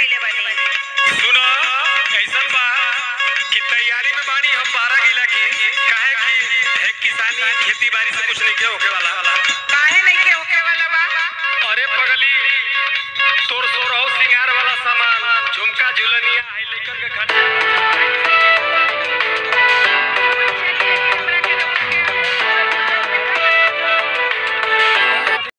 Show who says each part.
Speaker 1: बनी
Speaker 2: सुनो कैसन बा कि तैयारी में बाड़ी हम बारह गेला की। काहे की है किसानी खेती बाड़ी से कुछ नहीं होके वाला।
Speaker 1: काहे नहीं के होके वाला बा?
Speaker 2: अरे पगली तोर सोरहो सिंगार वाला सामान झुमका झुलनिया है लइकन के खर्चा